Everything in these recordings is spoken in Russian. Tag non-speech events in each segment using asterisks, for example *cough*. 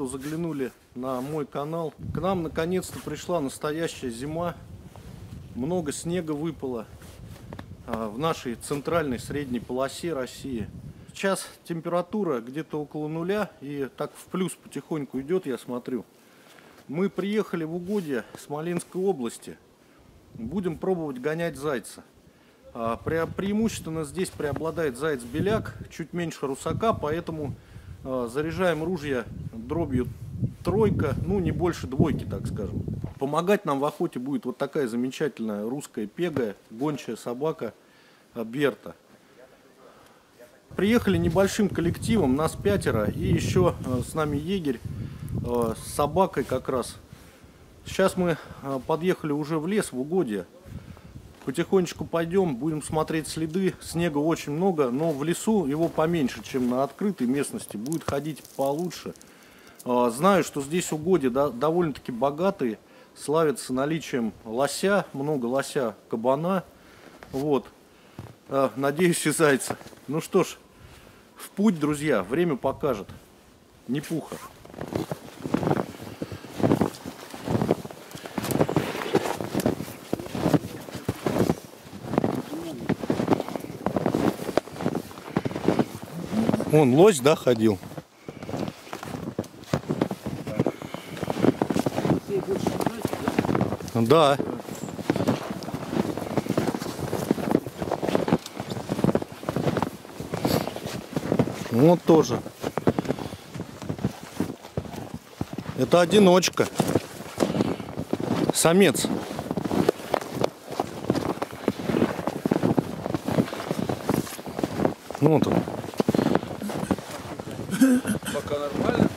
что заглянули на мой канал. К нам наконец-то пришла настоящая зима. Много снега выпало а, в нашей центральной средней полосе России. Сейчас температура где-то около нуля и так в плюс потихоньку идет, я смотрю. Мы приехали в угодье Смоленской области. Будем пробовать гонять зайца. А, пре- Преимущественно здесь преобладает заяц-беляк, чуть меньше русака, поэтому а, заряжаем ружья дробью тройка, ну не больше двойки, так скажем. Помогать нам в охоте будет вот такая замечательная русская пегая, гончая собака Берта. Приехали небольшим коллективом, нас пятеро, и еще а, с нами егерь а, с собакой как раз. Сейчас мы а, подъехали уже в лес, в угодье. Потихонечку пойдем, будем смотреть следы. Снега очень много, но в лесу его поменьше, чем на открытой местности. Будет ходить получше. А, Знаю, что здесь угодья да- довольно-таки богатые, славятся наличием лося, много лося, кабана. Вот. А, Надеюсь, и зайца. Ну что ж, в путь, друзья, время покажет. Не пуха. Вон лось, да, ходил? Да. Вот тоже. Это одиночка. Самец. Ну вот он. Пока нормально.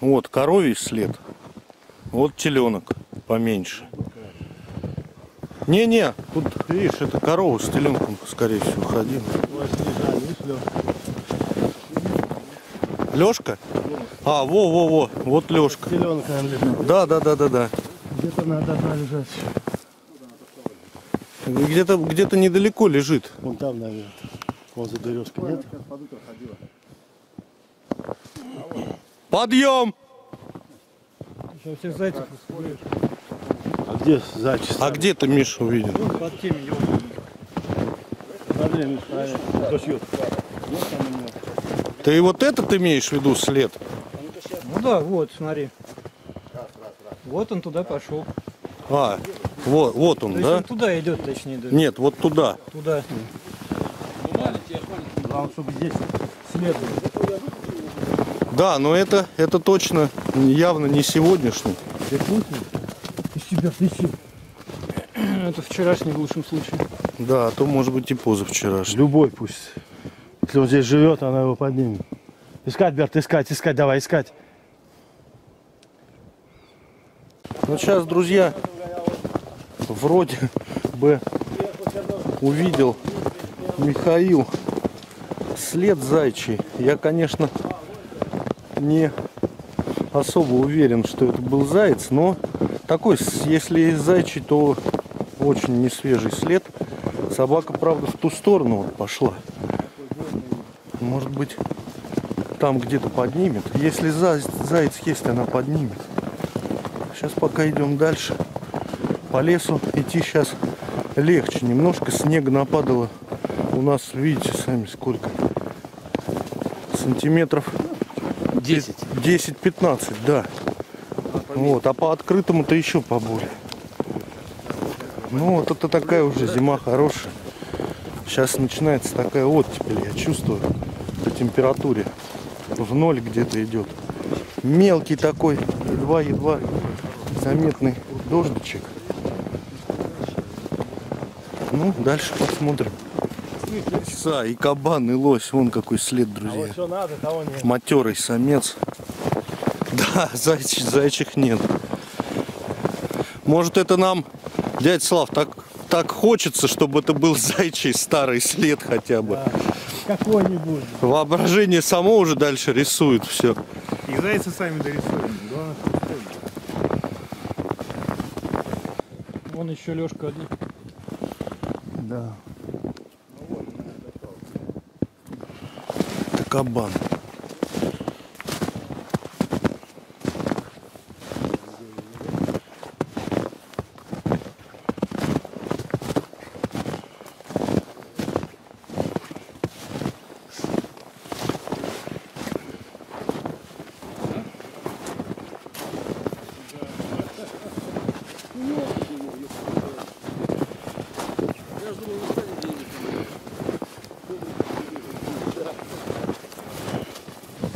Вот коровий след. Вот теленок поменьше. Не-не, тут, видишь, это корова с теленком, скорее всего, ходила. Лешка? А, во-во-во, вот Лешка. Да, да, да, да, да. Где-то надо лежать. Где-то где-то недалеко лежит. Вон там, наверное. Вон за березкой нет? Подъем! Сейчас всех зайцев раскроешь. А где зайчик? А где ты Мишу увидел? Под теми его. Смотри, Миш, правильно. Кто шьет? Ты вот этот имеешь в виду след? Ну да, вот, смотри. Вот он туда пошел. А, вот, вот То он, есть да? он туда идет, точнее, да. Нет, вот туда. Туда. Главное, чтобы здесь след. Да, но это, это точно явно не сегодняшний. Из тебя тысячи. Это вчерашний в лучшем случае. Да, а то может быть и позавчерашний. Любой пусть. Если он здесь живет, она его поднимет. Искать, Берт, искать, искать, давай, искать. Ну сейчас, друзья, вроде бы увидел Михаил след зайчий. Я, конечно, не особо уверен, что это был заяц, но такой, если зайчий, то очень несвежий след. Собака, правда, в ту сторону вот пошла. Может быть, там где-то поднимет. Если заяц, заяц есть, она поднимет. Сейчас пока идем дальше. По лесу идти сейчас легче. Немножко снега нападало. У нас, видите, сами сколько. Сантиметров 10. 10-15, да. Вот, а по открытому-то еще поболее. Ну, вот это такая уже зима хорошая. Сейчас начинается такая оттепель, я чувствую, по температуре. В ноль где-то идет. Мелкий такой, едва-едва заметный дождичек. Ну, дальше посмотрим. Са, и кабан, и лось. Вон какой след, А друзья. вот что надо, того нет. Матерый самец. Да, *laughs* зайч, зайчих нет. Может это нам, дядь Слав, так, так хочется, чтобы это был *laughs* зайчий старый след хотя бы. Какой-нибудь. Воображение само уже дальше рисует все. И зайцы сами дорисуем. Вон еще Лешка один. Да. Это кабан.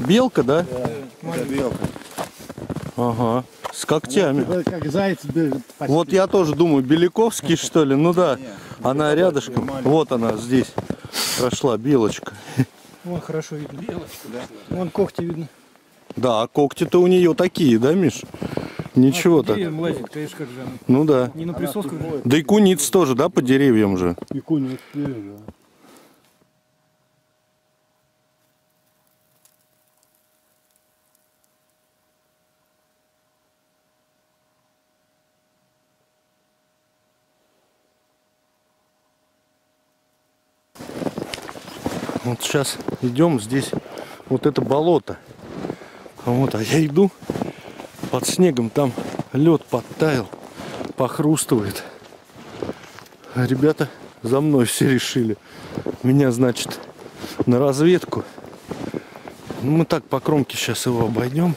Белка, да? Ага. С когтями. Как заяц бежит. Вот я тоже думаю, Беляковский что ли? Ну да. Она рядышком. Вот она здесь прошла, белочка. Вон хорошо видно. Вон когти видно. Да, а когти-то у нее такие, да, Миш? Ничего По так. лазит, конечно, как же она. Ну да. Не на присосках же. Да и куниц тоже, да, по деревьям же. И куниц, да. Вот сейчас идем, здесь вот это болото. Вот, а я иду под снегом, там лед подтаял, похрустывает. Ребята за мной все решили. Меня, значит, на разведку. Ну, мы так по кромке сейчас его обойдем.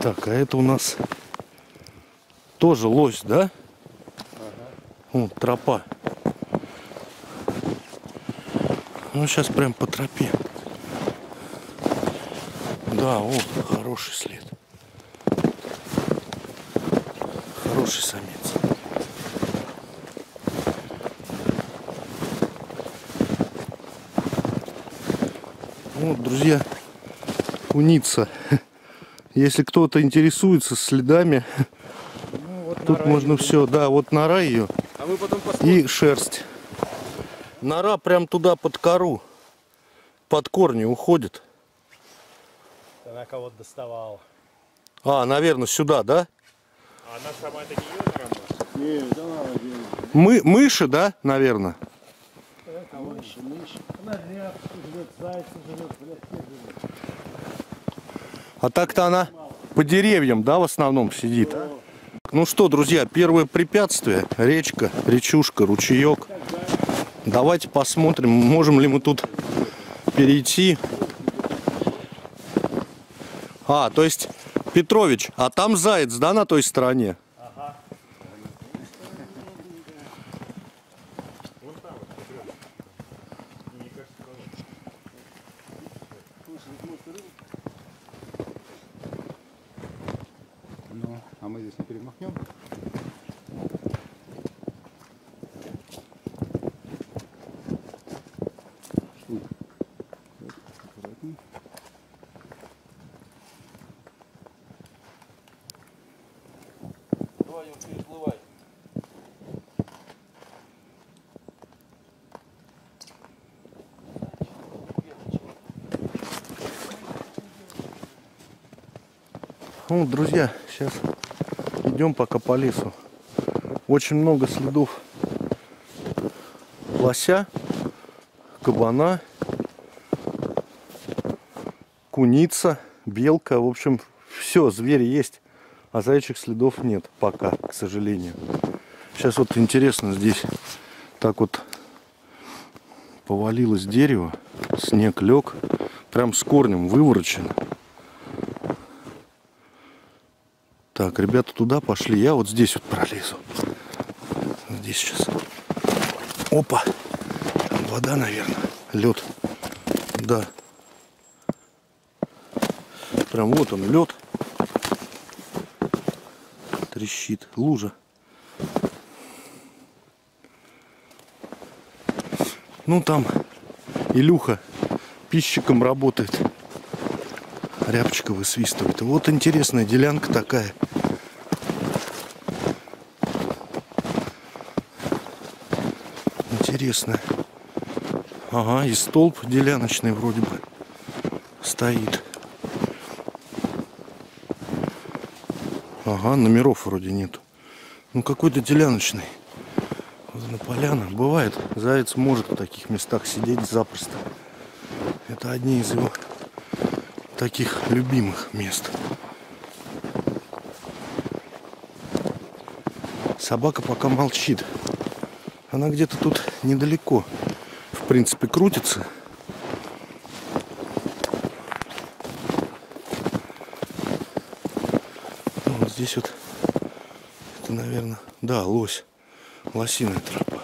Так, а это у нас тоже лось, да? Вот, тропа. Ну, сейчас прям по тропе. Да, вот, хороший след. Хороший самец. Вот, друзья, куница. Если кто-то интересуется следами, тут можно все. Да, вот нора ее А и шерсть. Нора прям туда под кору, под корни уходит. Она кого-то доставала. А, наверное, сюда, да? А она сама это не ее Нет, да ладно, Мы, мыши, да, наверное? Она рябка живет, зайцы живет, блядь, все живет. А так-то она по деревьям, да, в основном сидит. Ну что, друзья, первое препятствие. Речка, речушка, ручеек. Давайте посмотрим, можем ли мы тут перейти. А, то есть, Петрович, а там заяц, да, на той стороне? Ну, друзья, сейчас идем пока по лесу. Очень много следов лося, кабана, куница, белка. В общем, все, звери есть, а заячьих следов нет пока, к сожалению. Сейчас вот интересно, здесь так вот повалилось дерево, снег лег, прям с корнем выворочено. Так, ребята туда пошли, я вот здесь вот пролезу. Здесь сейчас. Опа! Там вода, наверное. Лед. Да. Прям вот он, лед. Трещит. Лужа. Ну там Илюха пищиком работает. Рябчика высвистывает. Вот интересная делянка такая. Интересно. Ага, и столб деляночный вроде бы стоит. Ага, номеров вроде нету. Ну какой-то деляночный. Вот на поляна. Бывает, заяц может в таких местах сидеть запросто. Это одни из его таких любимых мест. Собака пока молчит. Она где-то тут недалеко. В принципе, крутится. Ну, Вот здесь вот. Это, наверное, да, лось. Лосиная тропа.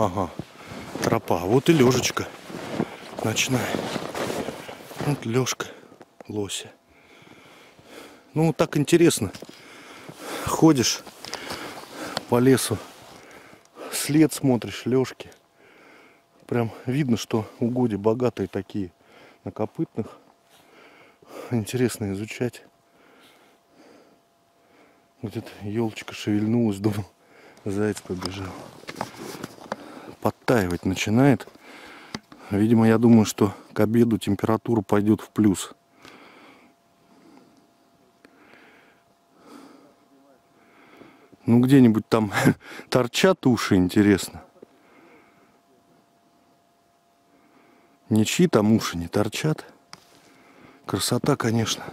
Ага, тропа. Вот и лежечка ночная. Вот лёжка лося. Ну, так интересно. Ходишь по лесу, след смотришь, лёжки. Прям видно, что угодья богатые такие на копытных. Интересно изучать. Вот эта елочка шевельнулась, думал, заяц побежал. Подтаивать начинает. Видимо, я думаю, что к обеду температура пойдет в плюс. Ну, где-нибудь там *laughs* торчат уши, интересно. Ничьи там уши не торчат. Красота, конечно.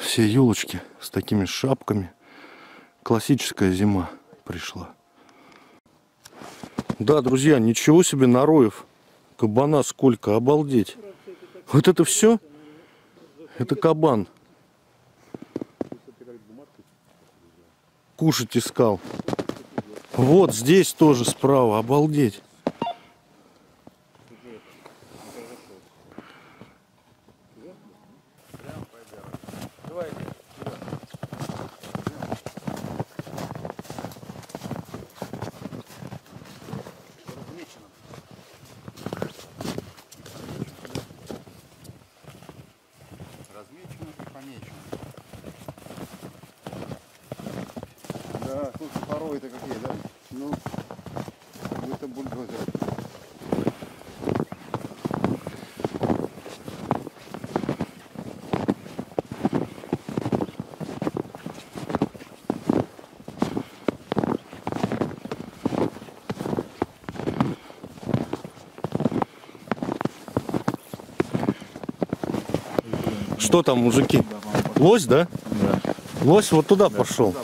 Все елочки с такими шапками. Классическая зима пришла. Да, друзья, ничего себе нароев. Кабана сколько, обалдеть. Вот это все? Это кабан. Кушать искал. Вот здесь тоже справа, обалдеть. Размечено и помечено. Да, слушай, порой-то какие, да? Ну, это бульдозер. Что там, мужики? Лось, да? Да. Лось вот туда пошел.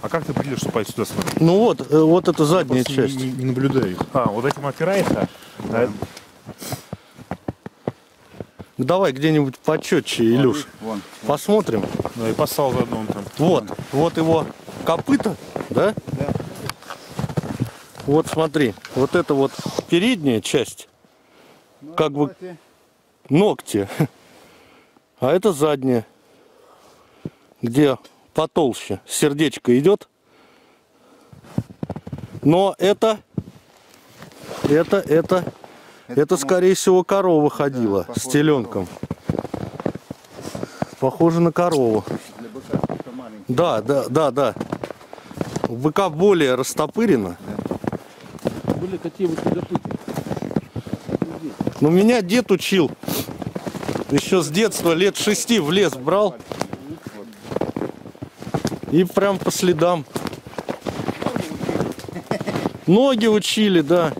А как ты определишь, что пойти сюда смотреть? Ну вот, э, вот это задняя Просто часть. Не, не наблюдаю их. А, вот этим опирается. а Давай где-нибудь почетче, Илюш. Вон. Посмотрим. Ну и поссал заодно он там. Вот, вот его копыта, да? Да. Вот смотри, вот это вот передняя часть, Ну, Как бы- ногти. *laughs* А это задняя, где потолще. Сердечко идет. Но это Это, это, это, скорее всего, корова ходила с похоже на теленком. Похоже на корову. Да, да, да, да. У быка более растопырено. Были какие вы следопыты. Но меня дед учил. Еще с детства, лет шести в лес брал. И прям по следам. Ноги учили, да.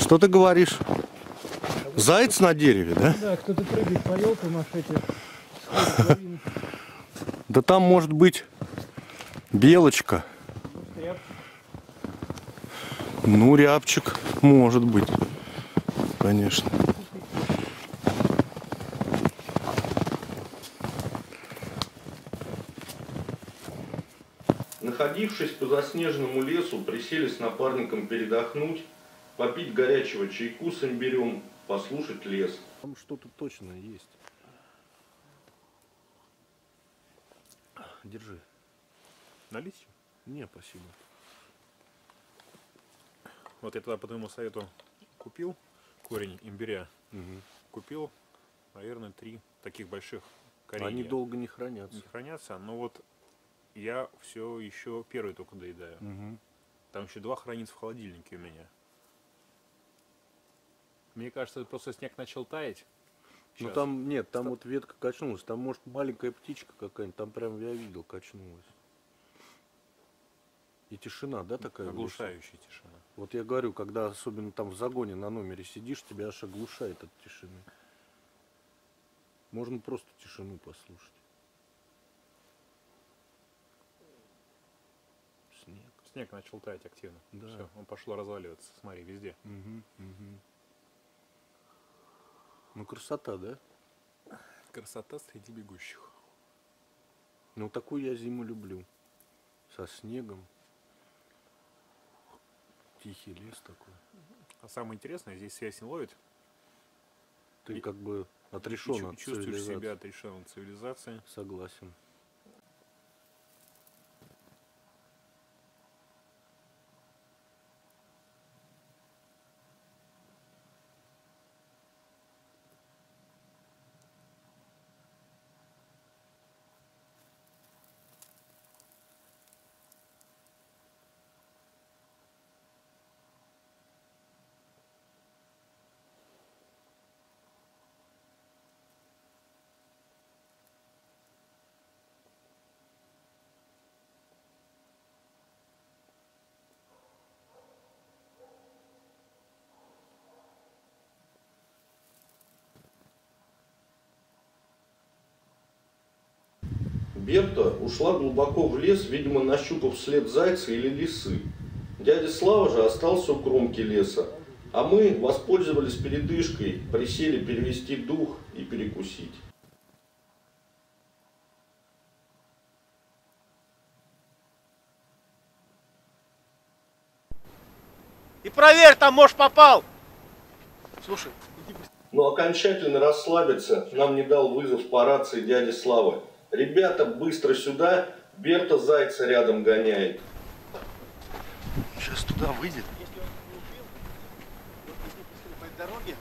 Что ты говоришь? Заяц на дереве, да? Да, кто-то прыгает по елкам, аж эти. Да там может быть белочка. Ну, рябчик, может быть. Конечно. Находившись по заснеженному лесу, присели с напарником передохнуть, попить горячего чайку с имбирем, послушать лес. Там что-то точно есть. Держи. Налить? Не, спасибо. Вот я тогда по твоему совету купил корень имбиря. Купил, наверное, три таких больших коренья. Они долго не хранятся. не хранятся, но вот я все еще первый только доедаю. Там еще два хранится в холодильнике у меня. Мне кажется, просто снег начал таять. Ну там нет, там вот ветка качнулась, там может маленькая птичка какая-нибудь, там прям я видел, качнулась. И тишина, да, такая? оглушающая тишина. Вот я говорю, когда особенно там в загоне на номере сидишь, тебя аж оглушает от тишины. Можно просто тишину послушать. Снег. Снег начал таять активно. Да. Все, он пошло разваливаться. Смотри, везде. Мгм, мгм. Ну красота, да? Красота среди бегущих. Ну такую я зиму люблю. Со снегом. Тихий лес такой. А самое интересное, здесь связь не ловит. Ты И- как бы И отрешен чу- от чувствуешь себя отрешенным от цивилизации. Согласен. Берта ушла глубоко в лес, видимо, нащупав след зайца или лисы. Дядя Слава же остался у кромки леса, а мы воспользовались передышкой, присели перевести дух и перекусить. И проверь, там, может, попал. Слушай, Но окончательно расслабиться нам не дал вызов по рации дяди Славы. Ребята, быстро сюда, Берта зайца рядом гоняет. Сейчас туда выйдет. если он не убил, вот дороге,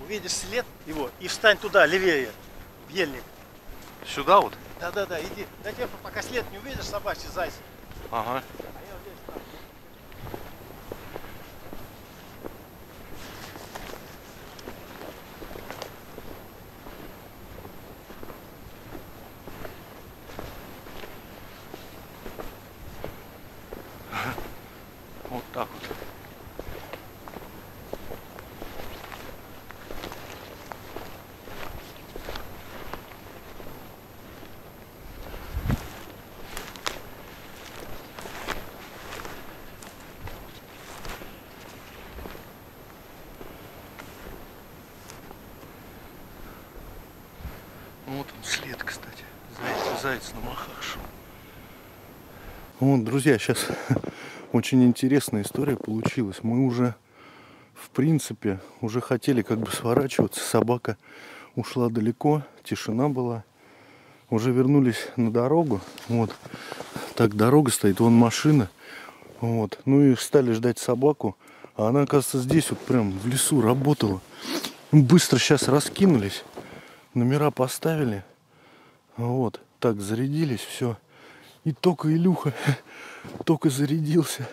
увидишь след его и встань туда, левее, в ельник. Сюда вот? Да-да-да, иди. До тех пор, пока след не увидишь, собачий зайц. Ага. Вот он след, кстати. Заяц, заяц на махах. Вот, друзья, сейчас *laughs* очень интересная история получилась. Мы уже, в принципе, уже хотели как бы сворачиваться. Собака ушла далеко, тишина была. Уже вернулись на дорогу. Вот. Так, дорога стоит, вон машина. Вот. Ну и стали ждать собаку. А она, оказывается, здесь вот прям в лесу работала. Быстро сейчас раскинулись. Номера поставили. Вот. Так, зарядились, все. И только Илюха *laughs* только зарядился.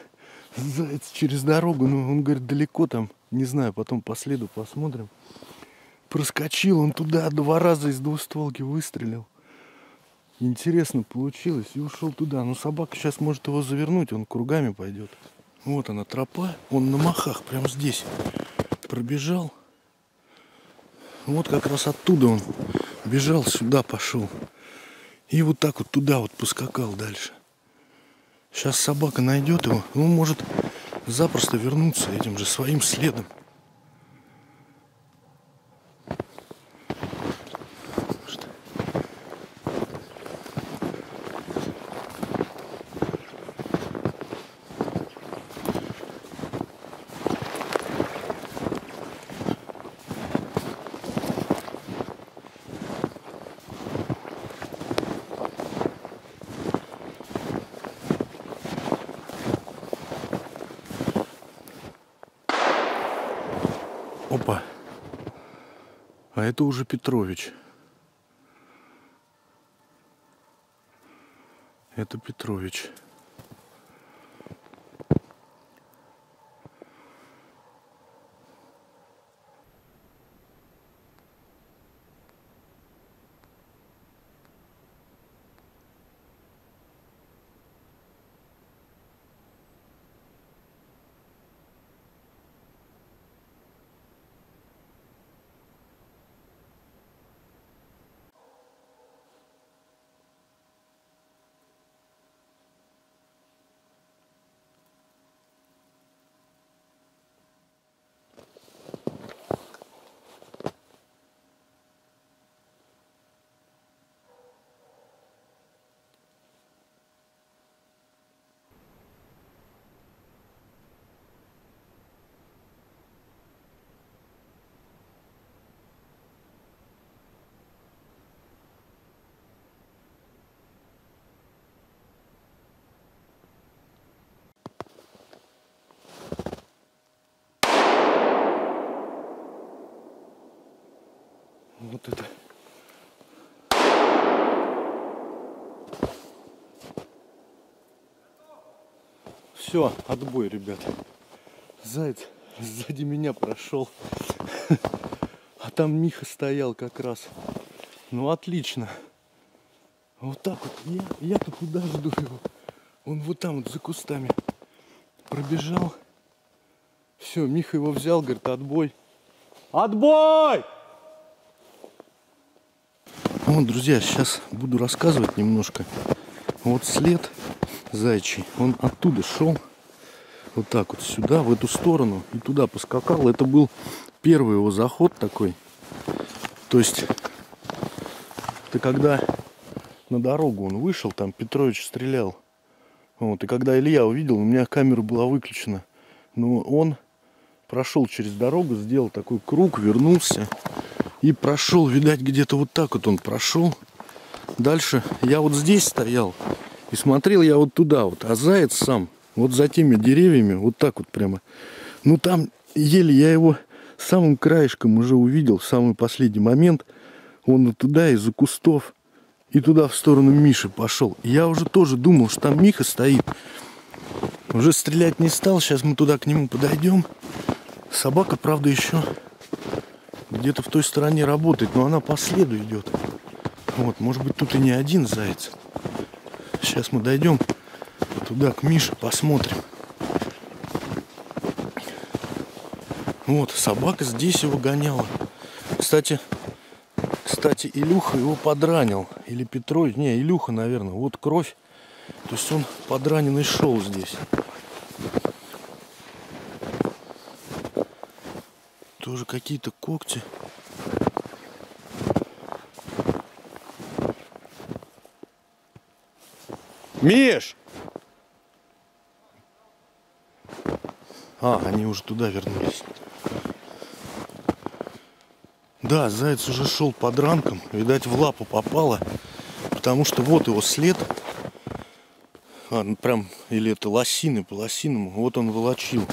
Заяц через дорогу. Ну, он говорит, далеко там. Не знаю, потом по следу посмотрим. Проскочил он туда, два раза из двустволки выстрелил. Интересно получилось и ушел туда. Но собака сейчас может его завернуть, он кругами пойдет. Вот она тропа, он на махах, прямо здесь пробежал. Вот как раз оттуда он бежал, сюда пошел. И вот так вот туда вот поскакал дальше. Сейчас собака найдет его, он может запросто вернуться этим же своим следом. Опа. А это уже Петрович. Это Петрович. Вот это. Все, отбой, ребят. Заяц сзади меня прошел. А там Миха стоял как раз. Ну, отлично. Вот так вот. Я, я-то куда жду его? Он вот там вот за кустами пробежал. Все, Миха его взял, говорит, отбой. Отбой! Вот, друзья, сейчас буду рассказывать немножко. Вот след зайчий, он оттуда шел, вот так вот сюда, в эту сторону, и туда поскакал. Это был первый его заход такой. То есть, это когда на дорогу он вышел, там Петрович стрелял. Вот, и когда Илья увидел, у меня камера была выключена. Но он прошел через дорогу, сделал такой круг, вернулся и прошел, видать, где-то вот так вот он прошел. Дальше я вот здесь стоял и смотрел я вот туда вот, а заяц сам вот за теми деревьями, вот так вот прямо. Ну там еле я его самым краешком уже увидел в самый последний момент. Он вот туда из-за кустов и туда в сторону Миши пошел. Я уже тоже думал, что там Миха стоит. Уже стрелять не стал, сейчас мы туда к нему подойдем. Собака, правда, еще где-то в той стороне работает, но она по следу идет. Вот, может быть, тут и не один заяц. Сейчас мы дойдем туда, к Мише, посмотрим. Вот, собака здесь его гоняла. Кстати, кстати, Илюха его подранил. Или Петрович. Не, Илюха, наверное. Вот кровь. То есть он подраненный шел здесь. Тоже какие-то когти. Миш! А, они уже туда вернулись. Да, заяц уже шел под ранком. Видать, в лапу попало. Потому что вот его след. А, ну прям, или это лосины, по лосинам. Вот он волочил.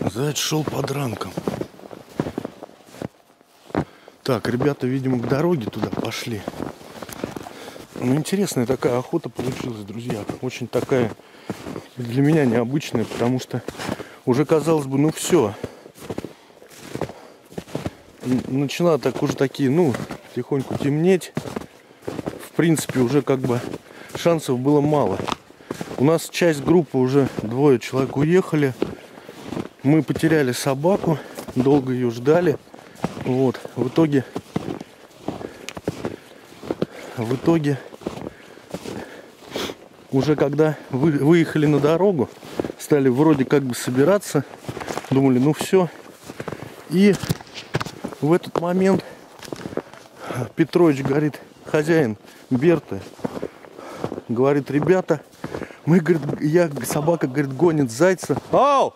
Заяц шел под ранком. Так, ребята, видимо, к дороге туда пошли. Ну, интересная такая охота получилась, друзья. Очень такая для меня необычная, потому что уже казалось бы, ну все. Начала так уже такие, ну, потихоньку темнеть. В принципе, уже как бы шансов было мало. У нас часть группы уже двое человек уехали. Мы потеряли собаку, долго ее ждали. Вот, в итоге, в итоге, уже когда вы, выехали на дорогу, стали вроде как бы собираться, думали, ну все. И в этот момент Петрович говорит, хозяин Берта, говорит, ребята, мы, говорит, я, собака, говорит, гонит зайца. Ау!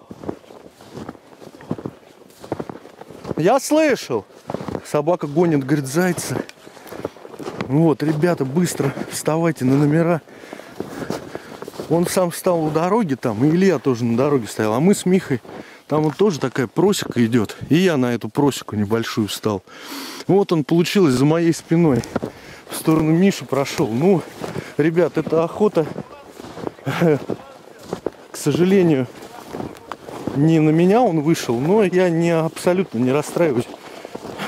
Я слышал. Собака гонит, говорит, зайца. Вот, ребята, быстро вставайте на номера. Он сам встал у дороги там, и Илья тоже на дороге стоял. А мы с Михой, там вот тоже такая просека идет. И я на эту просеку небольшую встал. Вот он получилось за моей спиной. В сторону Миши прошел. Ну, ребят, это охота, *laughs* к сожалению, не на меня он вышел, но я не абсолютно не расстраиваюсь.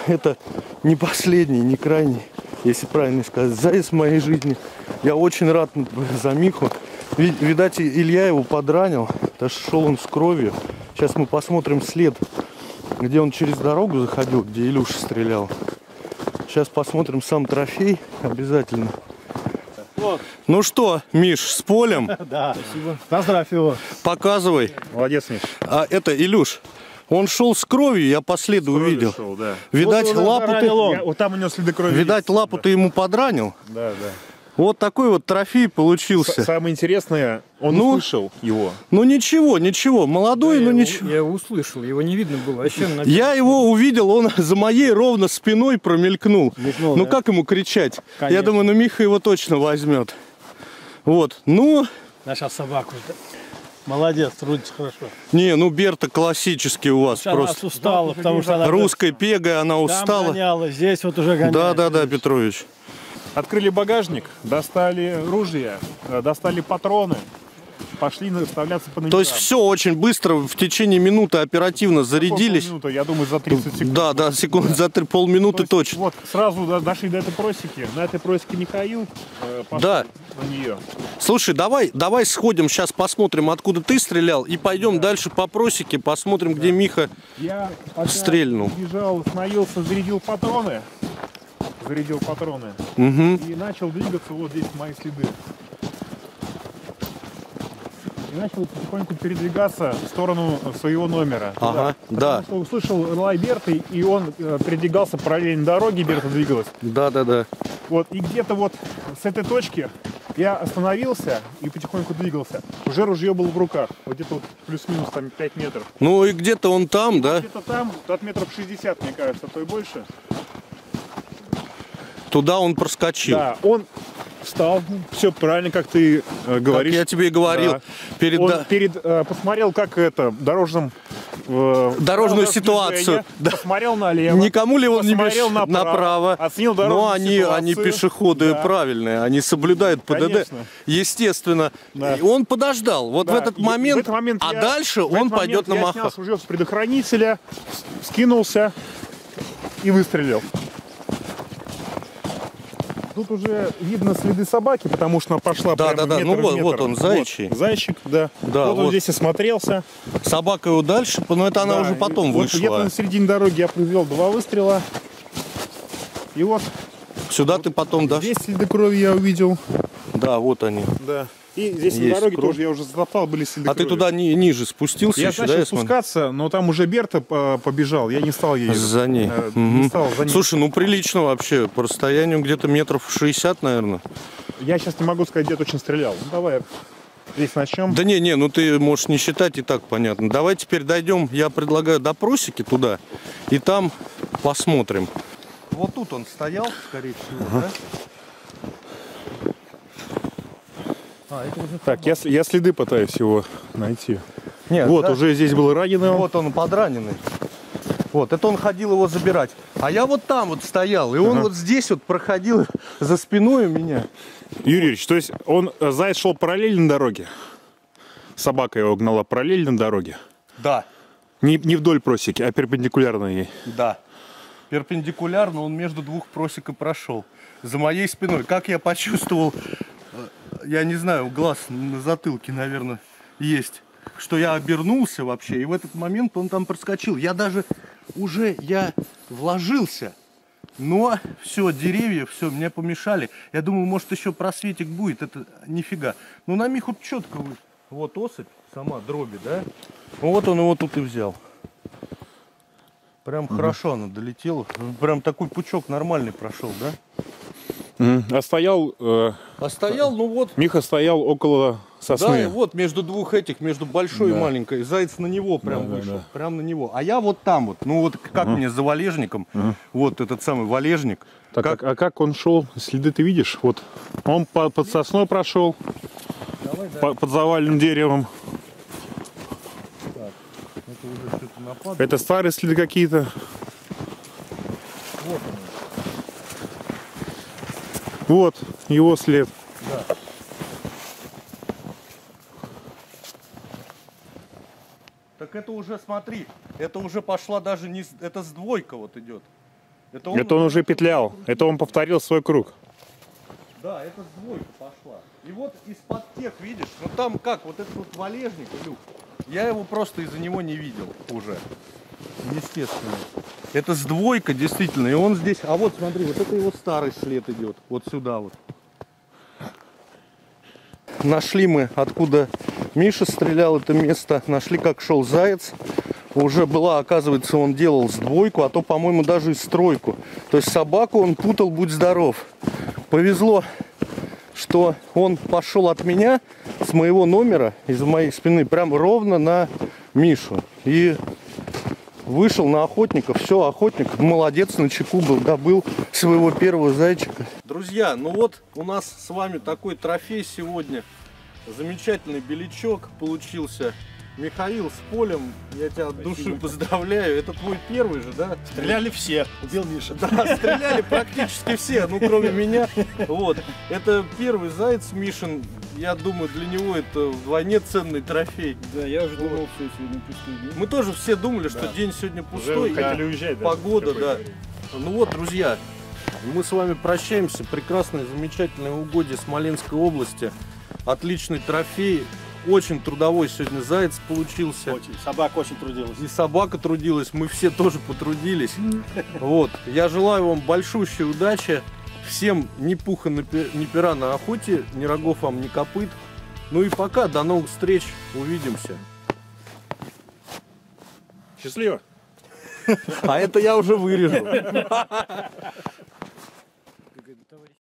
Это не последний, не крайний, если правильно сказать, заяц в моей жизни. Я очень рад за Миху. Ви- Видать, Илья его подранил, даже шел он с кровью. Сейчас мы посмотрим след, где он через дорогу заходил, где Илюша стрелял. Сейчас посмотрим сам трофей обязательно. Ну что, Миш, с полем? *laughs* Да, поздравь его. Показывай. Молодец, Миш. А это Илюш. Он шел с кровью, я по следу увидел. Шел, да. Видать, Вот лапу ты, Я- вот там у него следы крови видать, есть. лапу ты ему подранил. Да, да. Вот такой вот трофей С- получился. Самое интересное, он Ну? услышал его. Ну ничего, ничего, молодой, но я, ничего. его, я его услышал, его не видно было. Вообще на- Я его увидел, он *laughs* за моей ровно спиной промелькнул. Мелькнул, ну да? как ему кричать? Я Конечно. думаю, ну Миха его точно возьмет. Вот, ну, Наша собаку. Молодец, трудится хорошо. не, ну Берта классический у вас Она просто. устала, потому что она Русской пегой она там устала. гоняла, здесь вот уже гоняет. Да, да, да, Петрович. Открыли багажник, достали ружья, э, достали патроны, пошли наставляться по номерам. То есть все очень быстро, в течение минуты оперативно зарядились. Полминуты, я думаю, за 30 секунд. Да, да, секунд за три, полминуты То есть точно. Вот, сразу до- дошли до этой просеки. На этой просеке Михаил э, Да. на нее. Слушай, давай, давай сходим, сейчас посмотрим, откуда ты стрелял, и пойдем дальше по просеке, посмотрим, где Миха. Я Стрельнул. бежал, остановился, зарядил патроны. Зарядил патроны. Угу. И начал двигаться, вот здесь мои следы. И начал потихоньку передвигаться в сторону своего номера. Ага, Туда. да. Потому что услышал лай Берты, и он э, передвигался параллельно дороге, Берта двигалась. Да, да, да. Вот, и где-то вот с этой точки я остановился и потихоньку двигался. Уже ружье было в руках. Вот где-то вот плюс-минус там 5 метров. Ну и где-то он там, да? Где-то там, от метров 60, мне кажется, а то и больше. Туда он проскочил. Да, он встал, все правильно, как ты э, Как говоришь. я тебе и говорил, Да. перед Он да- перед, э, посмотрел, как это, дорожным... э, Дорожную ситуацию. движение, Да. Посмотрел налево. Никому ли он не посмотрел меш- направо, направо. оценил Но они, ситуацию. они пешеходы Да. правильные, они соблюдают ПДД, Конечно. естественно. Да. И он подождал. Вот в Да, этот и момент, в этот момент а я- дальше в этот он пойдет на я снял с предохранителя, скинулся и выстрелил. Тут уже видно следы собаки, потому что она пошла Да, прямо да, да. метр Ну в вот- метр. вот он, заячий. зайчик, да. Да, вот, он вот. здесь осмотрелся. Собака его дальше, но это она Да, уже потом вот Где-то вышла. на середине дороги я произвел два выстрела. И вот Сюда ты потом дашь. здесь следы крови я увидел. Да, вот они. Да. И здесь на Есть дороге кровь. тоже я уже затопал, были следы А ты крови. туда ни- ниже спустился Я еще, начал да, я спускаться, но там уже Берта э, побежал. Я не стал ей. За ней. э, Мгм. Не стал за ней. Слушай, ну прилично вообще. По расстоянию где-то метров 60, наверное. Я сейчас не могу сказать, где точно стрелял. Ну, давай здесь начнем. Да не, не, ну ты можешь не считать, и так понятно. Давай теперь дойдем, я предлагаю до просеки туда, и там посмотрим. Вот тут он стоял, скорее всего, да? Так, я, я следы пытаюсь его найти. Нет, вот, да. уже здесь был раненый. Вот он подраненный. Вот, это он ходил его забирать. А я вот там вот стоял, и он вот здесь вот проходил *laughs* за спиной у меня. Юрий Юрьевич, то есть он, э, заяц шел параллельно дороге? Собака его гнала параллельно дороге? Да, Не, не вдоль просеки, а перпендикулярно ей. да. Перпендикулярно он между двух просек и прошел. За моей спиной. Как я почувствовал, я не знаю, глаз на затылке, наверное, есть. Что я обернулся вообще, и в этот момент он там проскочил. Я даже уже, я вложился. Но все, деревья, все, мне помешали. Я думал, может, еще просветик будет. Это нифига. Ну, на вот четко вы. Вот особь, сама дроби, да? Ну, вот он его тут и взял. Прям хорошо она долетела. Прям такой пучок нормальный прошел, да? А стоял, э, А стоял, ну вот, Миха стоял около да, сосны. и вот между двух этих, между большой и Да. маленькой. Заяц на него прям Да, да, вышел. да. Прям на него. А я вот там вот. Ну вот как мне за валежником. Вот этот самый валежник. Так, как... а, а как он шел? Следы ты видишь? Вот он по- под сосной прошел, по- под заваленным деревом. Это уже. Это старые следы какие-то. Вот он. Вот его след. Так это уже, смотри, это уже пошла даже не... Это с двойка вот идет. Это Это он уже петлял. Это он повторил свой круг. Да, это с двойка пошла. И вот из-под тех, видишь, ну там как, вот этот вот валежник, Люк, я его просто из-за него не видел уже. Естественно. Это с двойка, действительно, и он здесь, а вот смотри, вот это его старый след идет, вот сюда вот. Нашли мы, откуда Миша стрелял это место, нашли, как шел заяц. Уже была, оказывается, он делал с двойку, а то, по-моему, даже и с тройку. То есть собаку он путал, будь здоров. Повезло, что он пошел от меня с моего номера, из моей спины, прям ровно на Мишу. И вышел на охотника. Все, охотник молодец, на чеку был, добыл своего первого зайчика. Друзья, ну вот у нас с вами такой трофей сегодня. Замечательный белячок получился. Михаил с полем, я тебя от души поздравляю. Это твой первый же, да? Стреляли все. Убил Миша. Да, стреляли практически все, ну кроме меня. Вот. Это первый заяц Мишин. Я думаю, для него это вдвойне ценный трофей. Да, я уже думал, все, сегодня пустой день. Мы тоже все думали, что день сегодня пустой. Уже хотели уезжать. да? Погода, да. Ну вот, друзья, мы с вами прощаемся. Прекрасное, замечательное угодье Смоленской области. Отличный трофей. Очень трудовой сегодня заяц получился. Очень. Собака очень трудилась. И собака трудилась, мы все тоже потрудились. Вот. Я желаю вам большущей удачи. Всем ни пуха, ни пе- ни пера на охоте, ни рогов вам, ни копыт. Ну и пока, до новых встреч, увидимся. Счастливо. А это я уже вырежу. *laughs*